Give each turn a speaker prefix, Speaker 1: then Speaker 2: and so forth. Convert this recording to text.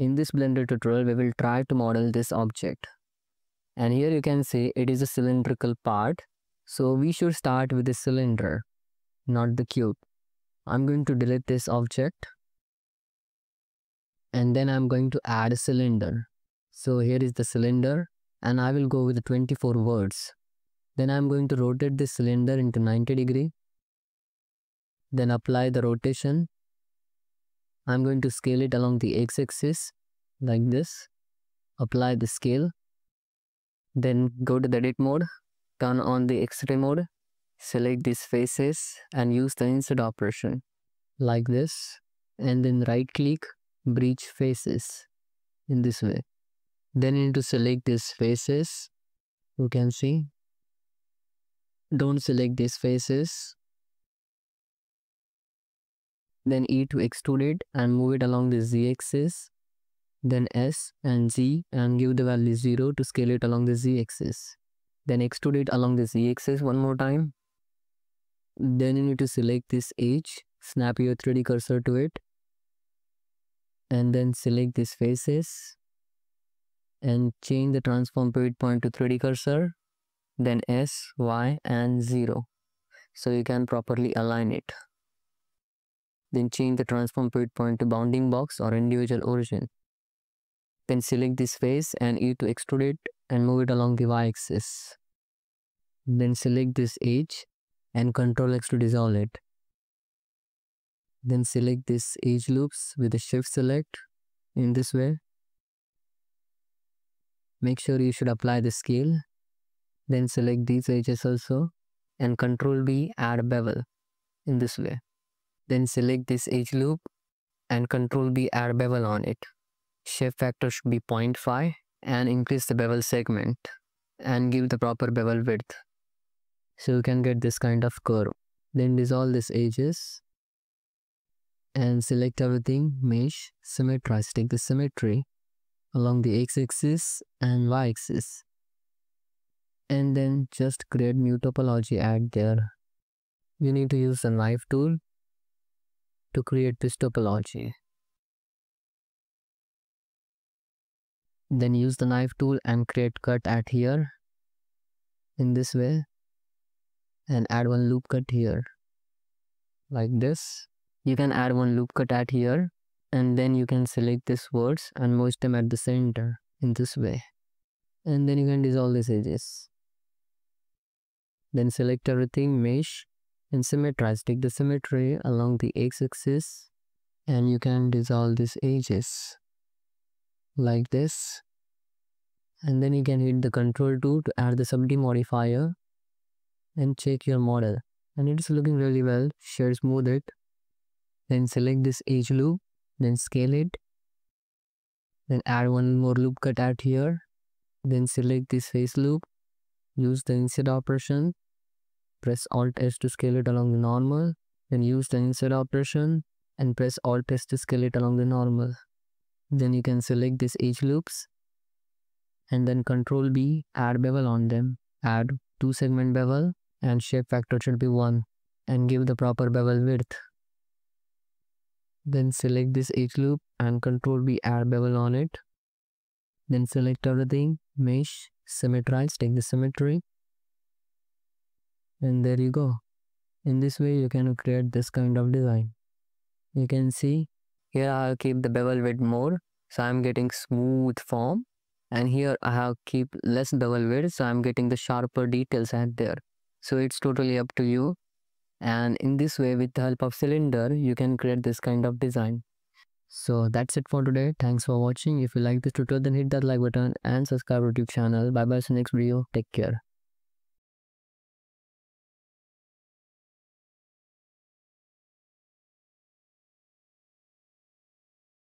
Speaker 1: In this Blender tutorial, we will try to model this object. And here you can see it is a cylindrical part. So we should start with the cylinder, not the cube. I'm going to delete this object. And then I'm going to add a cylinder. So here is the cylinder and I will go with the 24 verts. Then I'm going to rotate this cylinder into 90 degree. Then apply the rotation I'm going to scale it along the x-axis like this. Apply the scale. Then go to the edit mode. Turn on the X-ray mode. Select these faces and use the inset operation like this. And then right click bridge faces in this way. Then you need to select these faces. You can see. Don't select these faces then E to extrude it and move it along the z-axis, then S and Z and give the value 0 to scale it along the z-axis. Then extrude it along the z-axis one more time. Then you need to select this edge, snap your 3D cursor to it, and then select these faces and change the transform pivot point to 3D cursor, then S, Y and 0 so you can properly align it. Then change the transform pivot point to bounding box or individual origin. Then select this face and E to extrude it and move it along the y-axis. Then select this edge and Ctrl X to dissolve it. Then select this edge loops with the shift select in this way. Make sure you should apply the scale. Then select these edges also and Ctrl B add bevel in this way. Then select this edge loop and Control B add bevel on it. Shape factor should be 0.5 and increase the bevel segment and give the proper bevel width. So you can get this kind of curve. Then dissolve these edges and select everything, mesh, symmetrize. Take the symmetry along the x-axis and y-axis. And then just create new topology add there. You need to use the knife tool to create this topology. Then use the knife tool and create cut at here in this way and add one loop cut here like this. You can add one loop cut at here and then you can select these verts and merge them at the center in this way. And then you can dissolve these edges. Then select everything, mesh and symmetrize. Take the symmetry along the x-axis and you can dissolve these edges like this. And then you can hit the control 2 to add the subdiv modifier and check your model. And it is looking really well. Shade smooth it. Then select this edge loop. Then scale it. Then add one more loop cut out here. Then select this face loop. Use the inset operation Press Alt S to scale it along the normal. Then use the inset operation and press Alt S to scale it along the normal. Then you can select these edge loops and then Control B, add bevel on them. Add two segment bevel and shape factor should be 1 and give the proper bevel width. Then select this edge loop and Control B, add bevel on it. Then select everything, mesh, symmetrize, take the symmetry and there you go. In this way you can create this kind of design. You can see here I'll keep the bevel width more so I'm getting smooth form. And here I have keep less bevel width so I'm getting the sharper details at there. So it's totally up to you. And in this way with the help of cylinder you can create this kind of design. So that's it for today. Thanks for watching. If you like this tutorial then hit that like button and subscribe to youtube channel. Bye bye see you next video. Take care